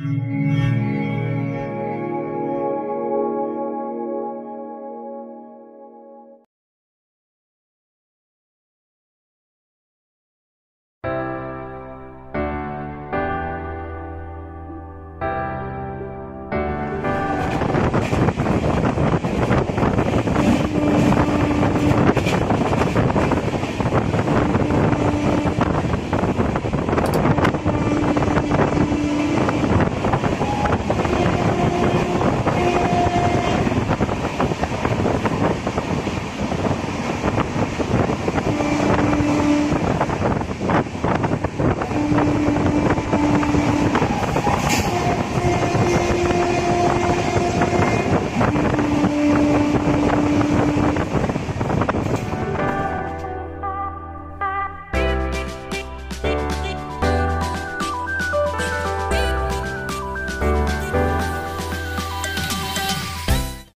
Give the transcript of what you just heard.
うん